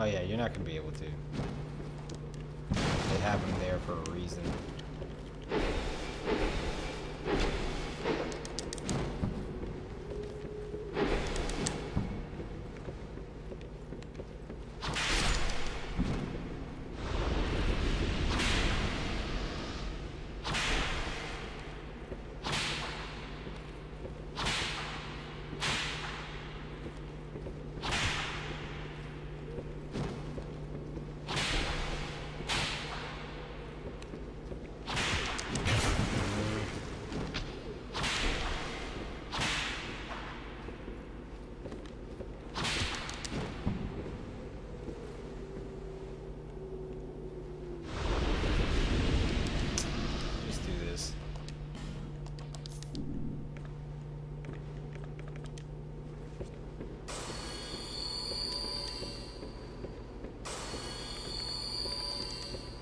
Oh yeah, you're not gonna be able to. They have them there for a reason.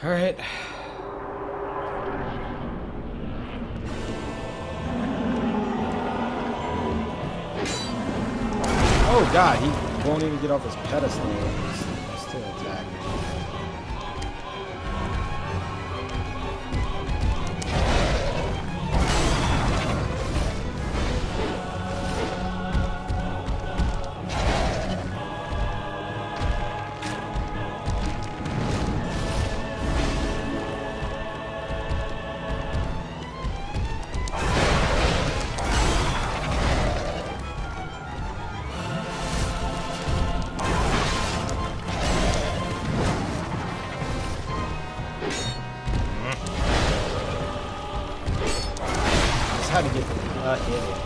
All right. Oh god, he won't even get off his pedestal. Uh, hit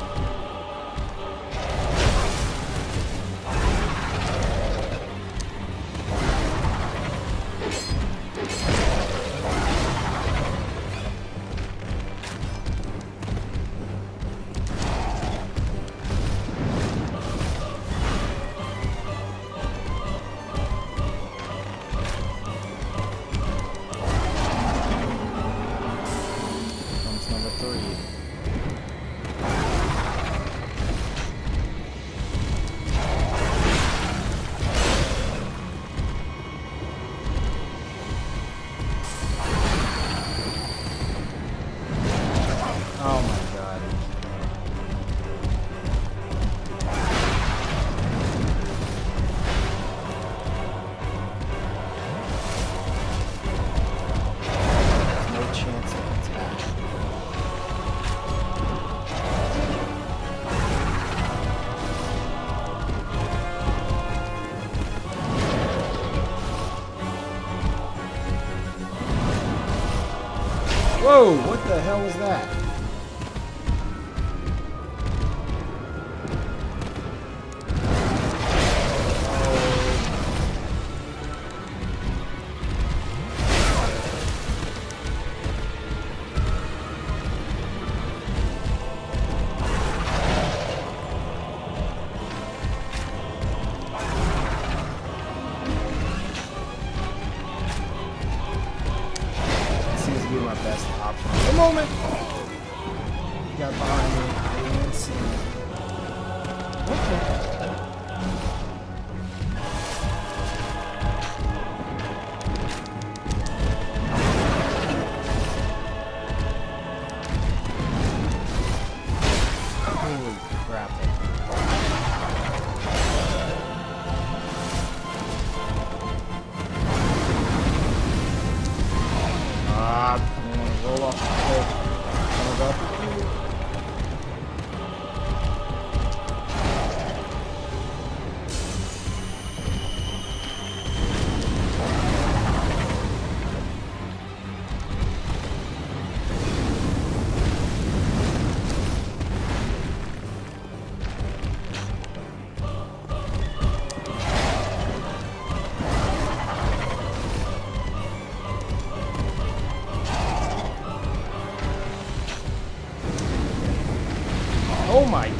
Whoa, what the hell was that? Okay.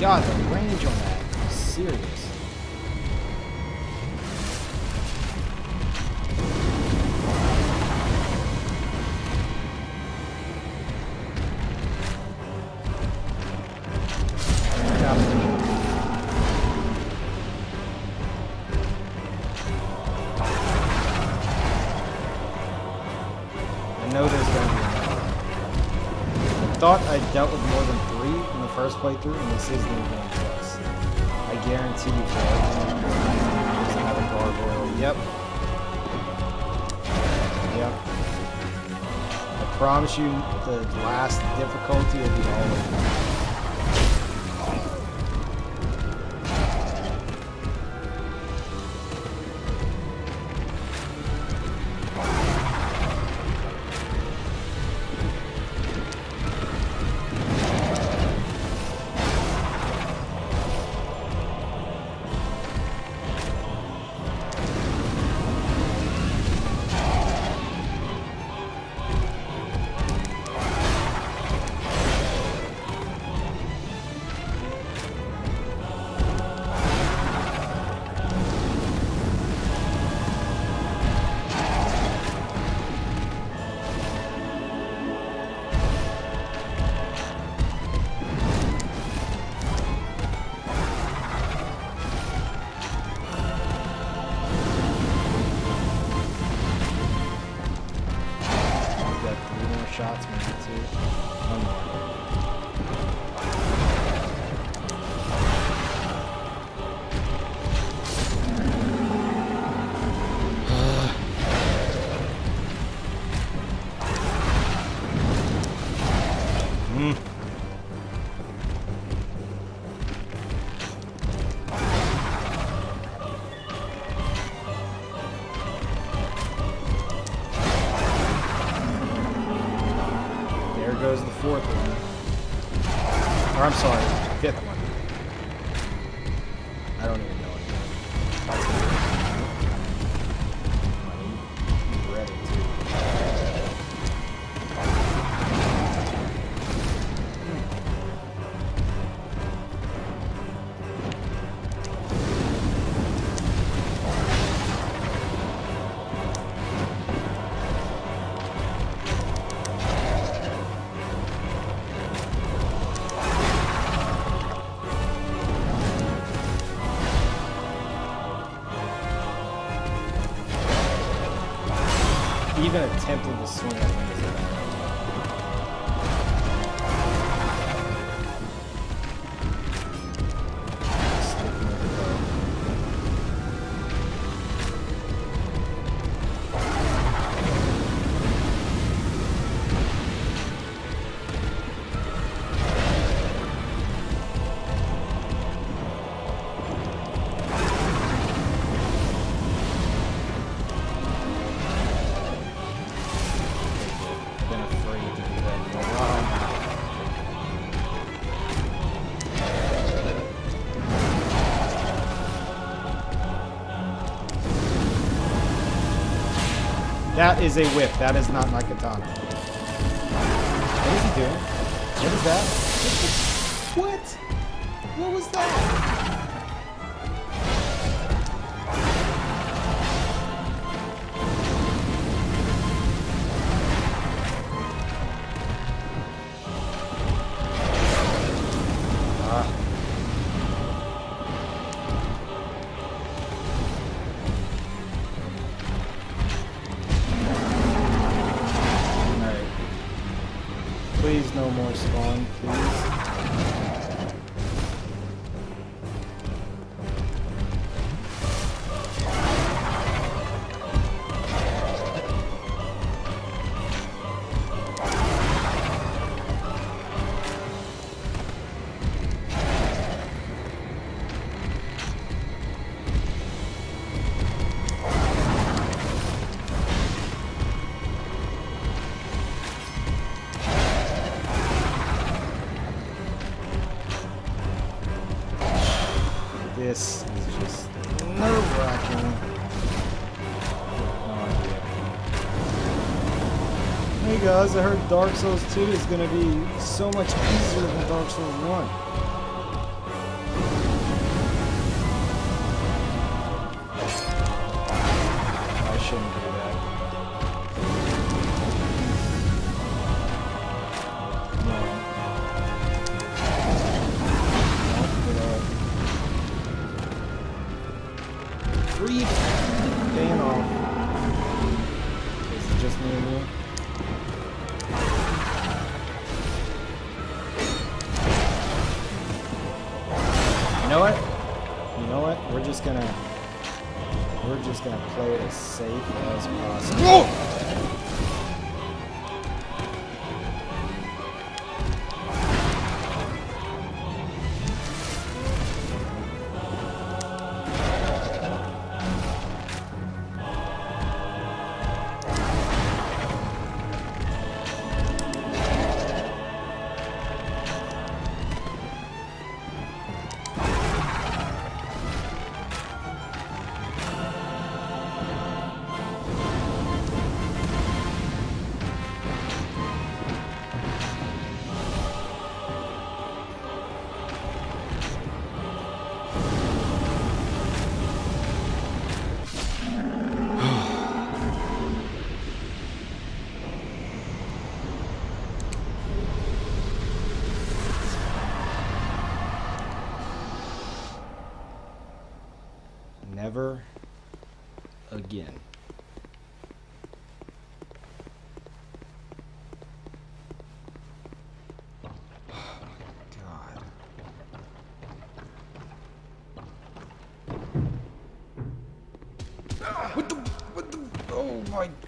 God, the range on that is serious. I know there's gonna be another. I thought I dealt with first playthrough, and this is new game plus. I guarantee you, there's another gargoyle. Yep. Yep. I promise you, the last difficulty will be all shots man, too. One more. Of them. Even attempting to swing is a bad That is a whip. That is not my katana. What is he doing? What is that? What? What was that? spawn. This is just uh, nerve-wracking. Hey guys, I heard Dark Souls 2 is going to be so much easier than Dark Souls 1. Know what? You know what? We're just gonna we're just gonna play it as safe as possible.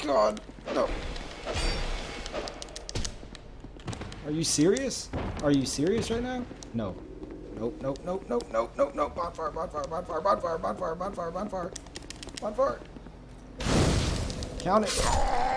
God! No. Are you serious? Are you serious right now? No. Nope, nope, nope, nope, nope, nope, nope. Bonfire, bonfire, bonfire, bonfire, bonfire, bonfire, bonfire, bonfire. Count it.